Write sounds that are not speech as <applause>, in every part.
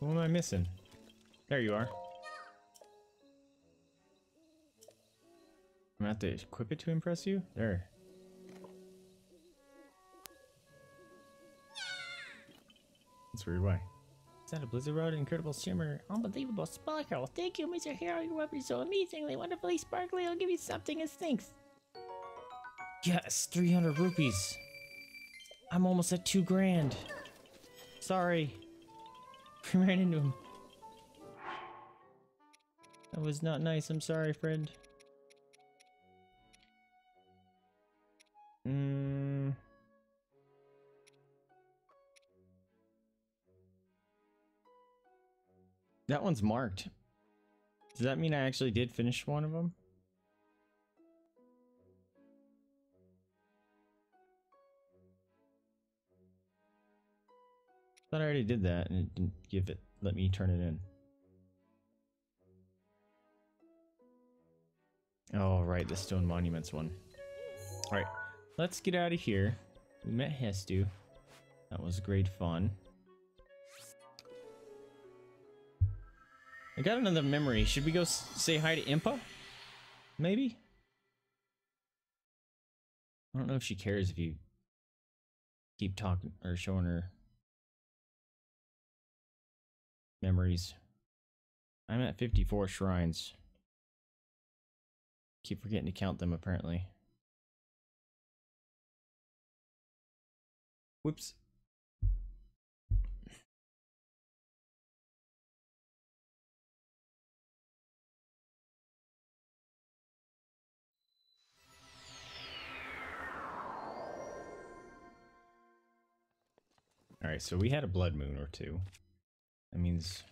Who am I missing? There you are. I'm gonna have to equip it to impress you? There. That's weird, why? Is that a Blizzard Rod? Incredible shimmer. Unbelievable sparkle. Thank you, Mr. Hero. Your weapon is so amazingly, wonderfully sparkly. I'll give you something as thanks. Yes, 300 rupees. I'm almost at two grand. Sorry. I ran into him. That was not nice. I'm sorry, friend. Mm. That one's marked. Does that mean I actually did finish one of them? Thought I already did that and it didn't give it, let me turn it in. Oh, right, the Stone Monuments one. Alright, let's get out of here. We met Hestu. That was great fun. I got another memory. Should we go say hi to Impa? Maybe? I don't know if she cares if you keep talking or showing her memories. I'm at 54 shrines. Keep forgetting to count them apparently. Whoops. Alright, so we had a blood moon or two. That means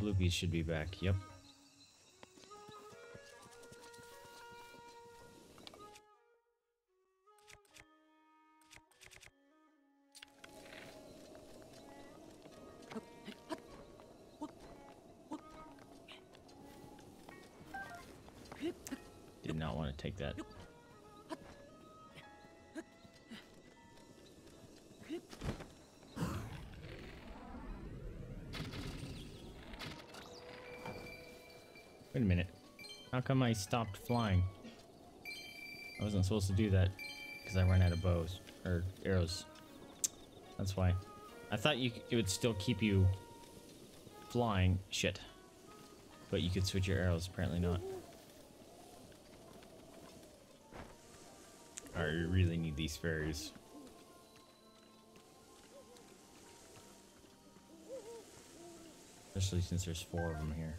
Blupees should be back. Yep. Did not want to take that. Wait a minute. How come I stopped flying? I wasn't supposed to do that because I ran out of bows or arrows. That's why. I thought you it would still keep you flying. Shit. But you could switch your arrows. Apparently not. Alright, you really need these fairies. Especially since there's four of them here.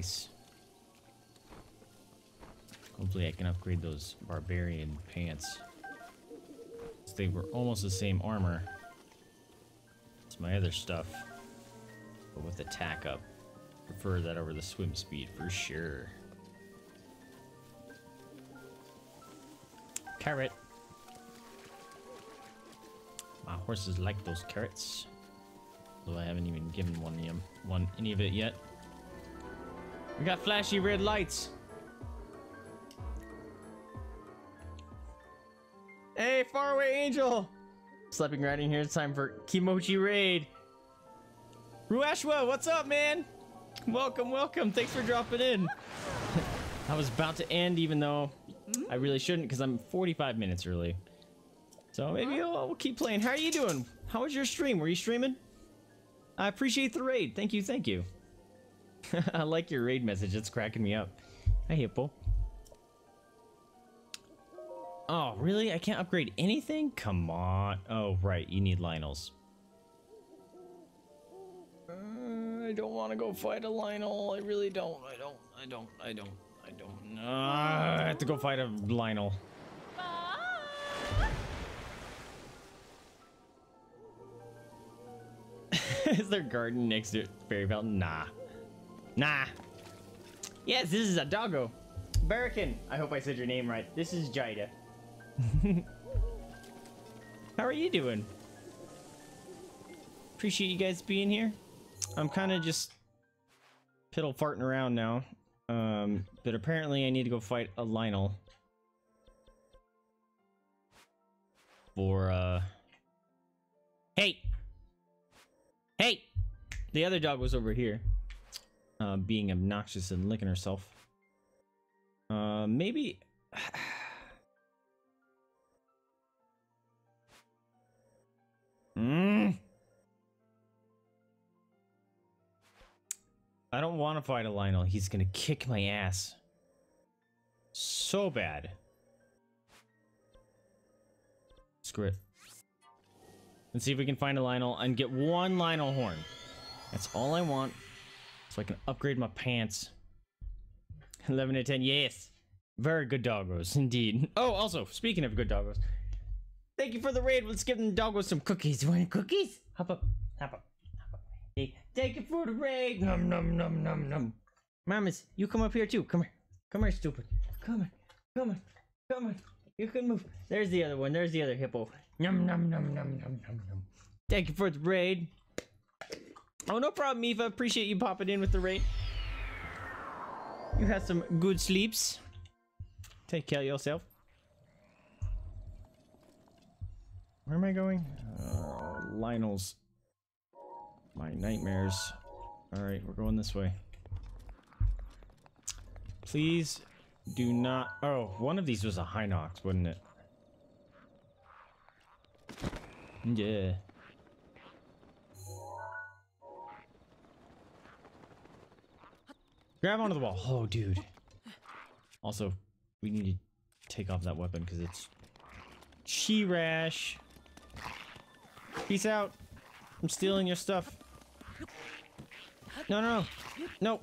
Nice. Hopefully I can upgrade those barbarian pants. They were almost the same armor as my other stuff. But with attack up. Prefer that over the swim speed for sure. Carrot. My horses like those carrots. Though I haven't even given one, one any of it yet. We got flashy red lights. Hey, faraway angel! Sleeping right in here. It's time for Kimochi Raid. Ruashwa, what's up, man? Welcome, welcome. Thanks for dropping in. <laughs> I was about to end, even though I really shouldn't, because I'm 45 minutes early. So maybe I'll, we'll keep playing. How are you doing? How was your stream? Were you streaming? I appreciate the raid. Thank you, thank you. <laughs> I like your raid message. It's cracking me up. Hi, Hippo. Oh, really? I can't upgrade anything? Come on. Oh, right. You need Lynels. Uh, I don't want to go fight a Lynel. I really don't. I don't. I don't. I don't. I don't. Uh, I have to go fight a Lynel. <laughs> Is there garden next to Fairy Fountain? Nah. Nah. Yes, this is a doggo. Barakin. I hope I said your name right. This is Jida. <laughs> How are you doing? Appreciate you guys being here. I'm kind of just piddle farting around now. Um, but apparently I need to go fight a Lynel. For, uh... Hey! Hey! The other dog was over here. Uh, being obnoxious and licking herself. Uh, maybe... <sighs> mm. I don't want to fight a Lynel. He's gonna kick my ass. So bad. Screw it. Let's see if we can find a Lynel and get one Lynel horn. That's all I want. So I can upgrade my pants. 11 to 10, yes. Very good doggos, indeed. Oh, also, speaking of good doggos. Thank you for the raid. Let's give them doggos some cookies. You want cookies? Hop up, hop up. Hop up. Hey, thank you for the raid. Num num num num num. Mamas, you come up here too. Come here. Come here, stupid. Come on. Come on. Come on. You can move. There's the other one. There's the other hippo. Num num num num num num num. Thank you for the raid. Oh, no problem, Mifa. Appreciate you popping in with the raid. You had some good sleeps. Take care of yourself. Where am I going? Uh, Lynel's my nightmares. Alright, we're going this way. Please do not... Oh, one of these was a Hinox, wasn't it? Yeah. Grab onto the wall. Oh, dude. Also, we need to take off that weapon because it's... She-Rash. Peace out. I'm stealing your stuff. No, no, no. No.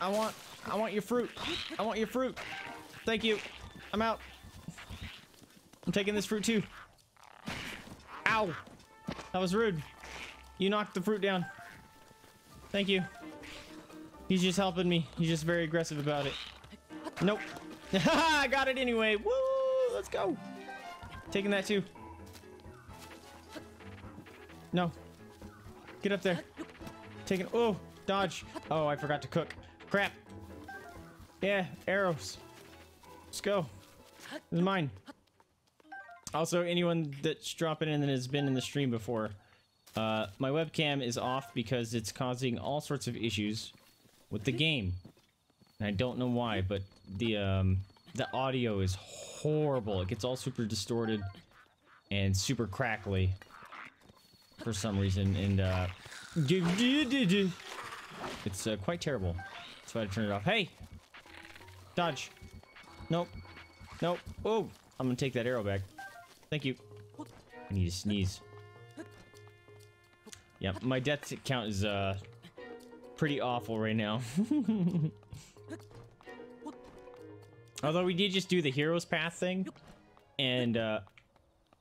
I want, I want your fruit. I want your fruit. Thank you. I'm out. I'm taking this fruit too. Ow. That was rude. You knocked the fruit down. Thank you. He's just helping me. He's just very aggressive about it. Nope. <laughs> I got it anyway. Woo! Let's go. Taking that too. No. Get up there. Taking. Oh, dodge. Oh, I forgot to cook. Crap. Yeah, arrows. Let's go. This is mine. Also, anyone that's dropping in and has been in the stream before, uh, my webcam is off because it's causing all sorts of issues with the game. And I don't know why, but the um, the audio is horrible. It gets all super distorted and super crackly for some reason, and uh, it's uh, quite terrible. That's why I turned it off. Hey, dodge. Nope. Nope. Oh, I'm gonna take that arrow back. Thank you. I need to sneeze. Yeah, my death count is uh pretty awful right now. <laughs> Although we did just do the hero's path thing, and uh,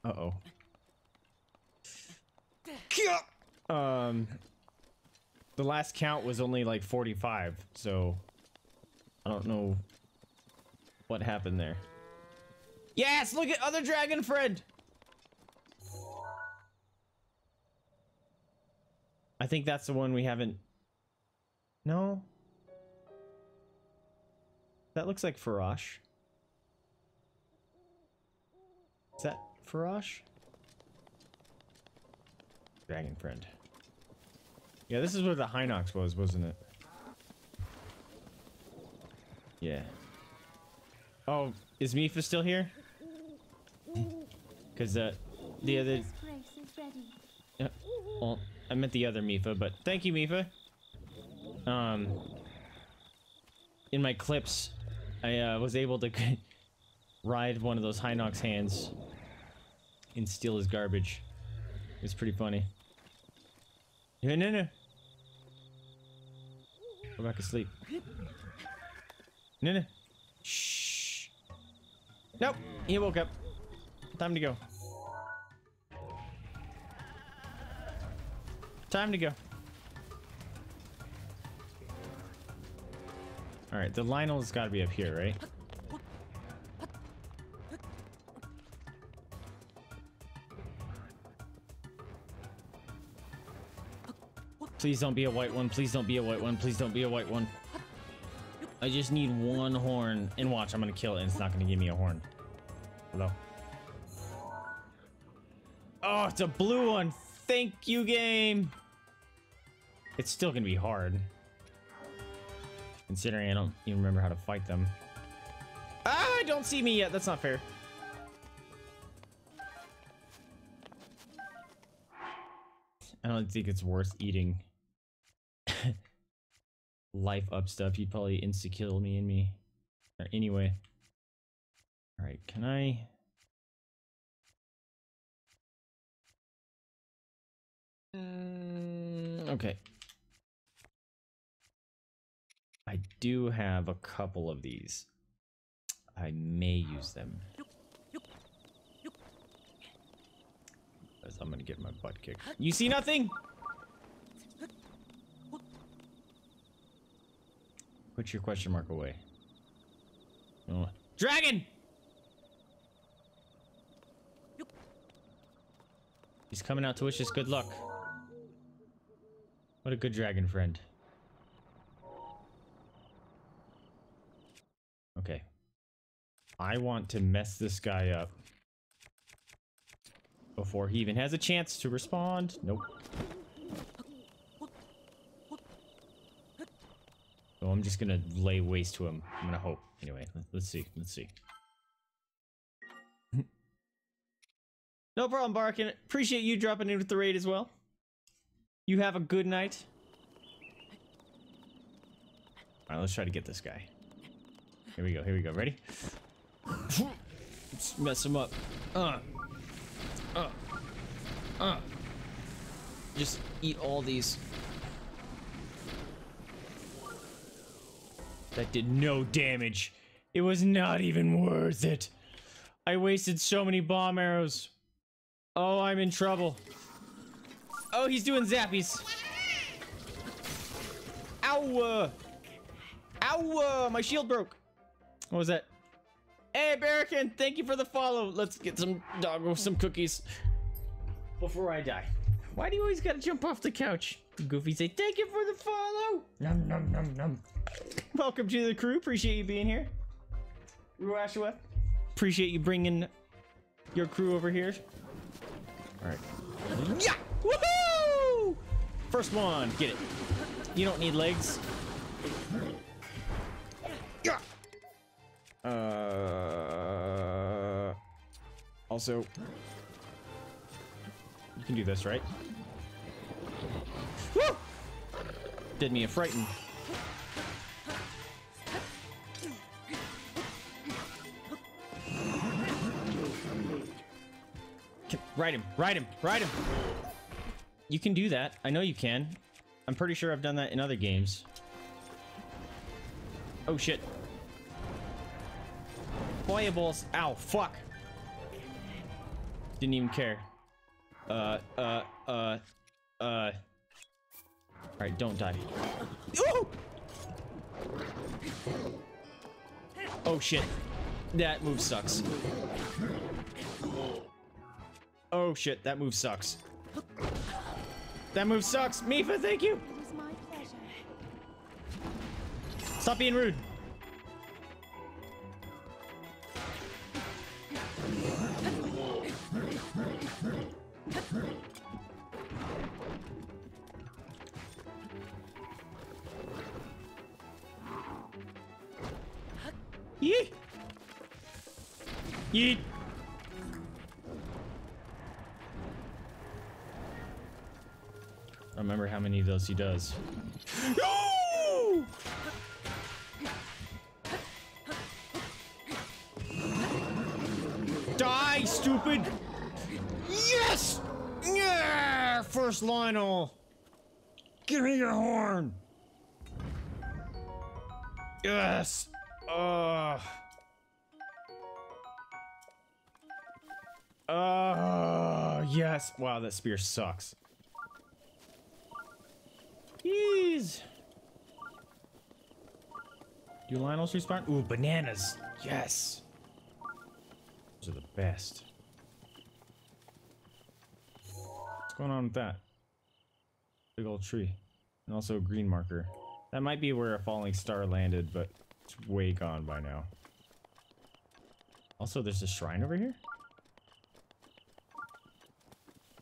uh oh. Um, the last count was only like 45, so I don't know what happened there. Yes, look at other dragon friend. I think that's the one we haven't. No. That looks like Farosh. Is that Farosh? Dragon friend. Yeah, this is where the Hinox was, wasn't it? Yeah. Oh, is Mifa still here? <laughs> Because uh, the other... Yeah, well, I meant the other Mifa, but thank you, Mipha. Um, in my clips, I uh, was able to <laughs> ride one of those Hinox hands and steal his garbage. It's pretty funny. No, no, no. Go back to sleep. No, no. Shh. Nope. He woke up. Time to go. Time to go. Alright, the Lynel's gotta be up here, right? Please don't be a white one. Please don't be a white one. Please don't be a white one. I just need one horn. And watch, I'm gonna kill it and it's not gonna give me a horn. Hello. Oh, it's a blue one. Thank you, game. It's still gonna be hard. Considering I don't even remember how to fight them. Ah, don't see me yet. That's not fair. I don't think it's worth eating <laughs> life up stuff. You'd probably insta kill me and me. Or anyway. Alright, can I Mm, okay. I do have a couple of these. I may use them. I'm gonna get my butt kicked. You see nothing? Put your question mark away. Oh. Dragon! He's coming out to wish us good luck. What a good dragon friend. Okay. I want to mess this guy up. Before he even has a chance to respond. Nope. So I'm just gonna lay waste to him. I'm gonna hope. Anyway, let's see. Let's see. <laughs> no problem, Barkin. Appreciate you dropping in with the raid as well. You have a good night. Alright, let's try to get this guy. Here we go, here we go. Ready? Let's mess him up. Uh. Uh. Uh. Just eat all these. That did no damage. It was not even worth it. I wasted so many bomb arrows. Oh, I'm in trouble. Oh, he's doing zappies. Ow! Ow! My shield broke. What was that? Hey, Barrican, thank you for the follow. Let's get some doggo, some cookies before I die. Why do you always gotta jump off the couch? Goofy say, thank you for the follow. Num num num num. Welcome to the crew. Appreciate you being here. Ruashua, appreciate you bringing your crew over here. All right. Yeah! Woohoo! First one, get it. You don't need legs. Uh. Also, you can do this, right? Woo! Did me a frighten. Ride him, ride him, ride him. You can do that. I know you can. I'm pretty sure I've done that in other games. Oh shit. Fireballs. Ow, fuck. Didn't even care. Uh, uh, uh, uh. Alright, don't die. Ooh! Oh shit. That move sucks. Oh shit, that move sucks. That move sucks. Mifa, thank you. It was my pleasure. Stop being rude. Yeet. Remember how many of those he does. No! <laughs> Die, stupid! Yes! Yeah! First Lynel! Give me your horn! Yes! Ugh. Uh, yes. Wow, that spear sucks. Jeez. Do Lynels respawn? Ooh, bananas. Yes. Those are the best. What's going on with that? Big old tree. And also a green marker. That might be where a falling star landed, but it's way gone by now. Also, there's a shrine over here?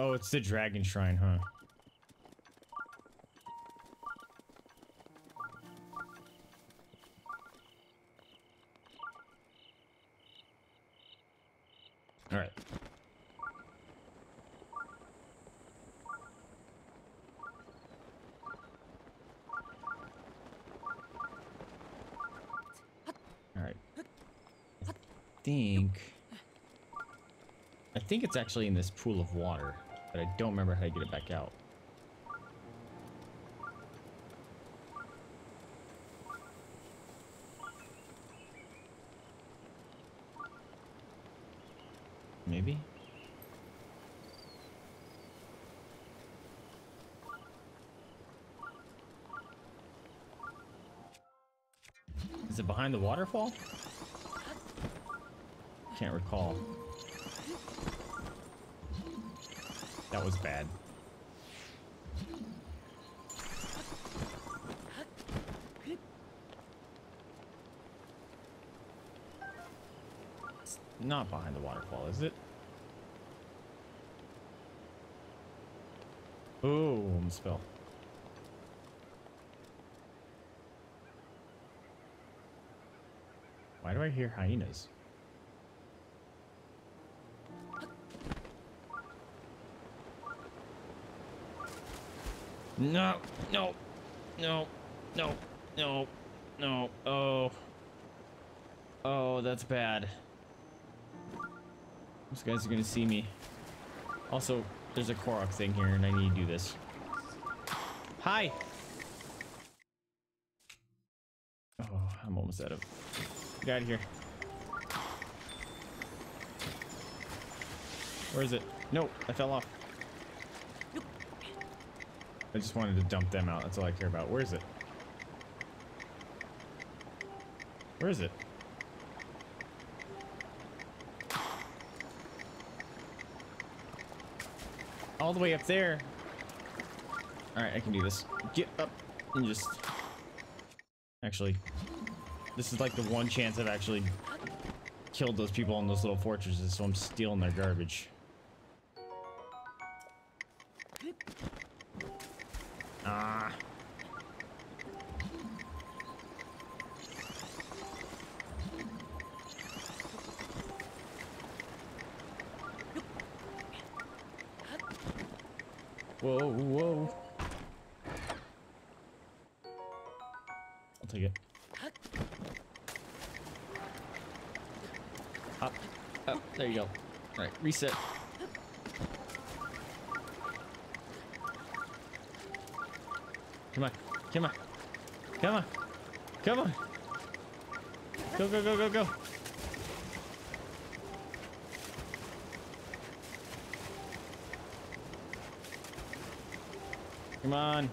Oh, it's the dragon shrine, huh? Alright. Alright. I think... I think it's actually in this pool of water, but I don't remember how to get it back out. Maybe? Is it behind the waterfall? Can't recall. That was bad. It's not behind the waterfall, is it? Boom, spill. Why do I hear hyenas? No, no, no, no, no, no. Oh. Oh, that's bad. Those guys are gonna see me. Also, there's a Korok thing here, and I need to do this. Hi! Oh, I'm almost out of... Get out of here. Where is it? No, I fell off. I just wanted to dump them out. That's all I care about. Where is it? Where is it? All the way up there. Alright, I can do this. Get up and just... Actually, this is like the one chance I've actually killed those people in those little fortresses, so I'm stealing their garbage. Ah. Whoa, whoa. I'll take it. Up. Up. There you go. All right, reset. Come on. Come on. Come on. Come on. Go, go, go, go, go. Come on.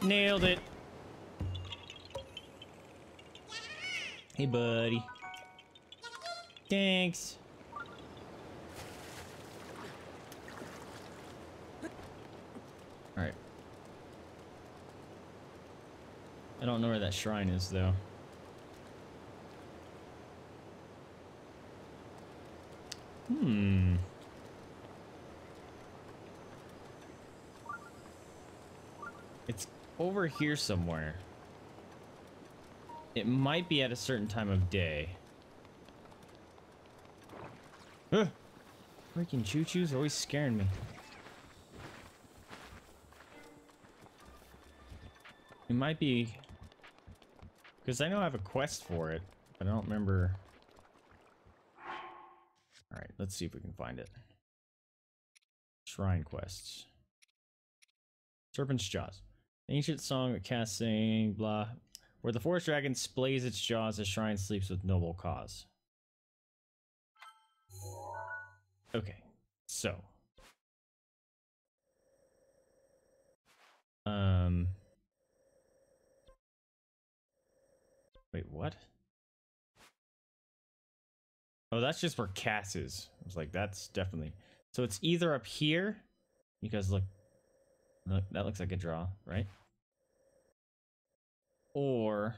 Nailed it. Hey, buddy. Thanks. All right. I don't know where that shrine is, though. Hmm. It's over here somewhere. It might be at a certain time of day. Ugh. Freaking choo-choos always scaring me. It might be... Because I know I have a quest for it, but I don't remember... Alright, let's see if we can find it. Shrine quests. Serpent's Jaws. Ancient song of cast saying, blah. Where the forest dragon splays its jaws, the shrine sleeps with noble cause. Okay, so. Um. Wait, what? Oh, that's just where Kass is. I was like, that's definitely. So it's either up here, because look, Look, that looks like a draw, right? Or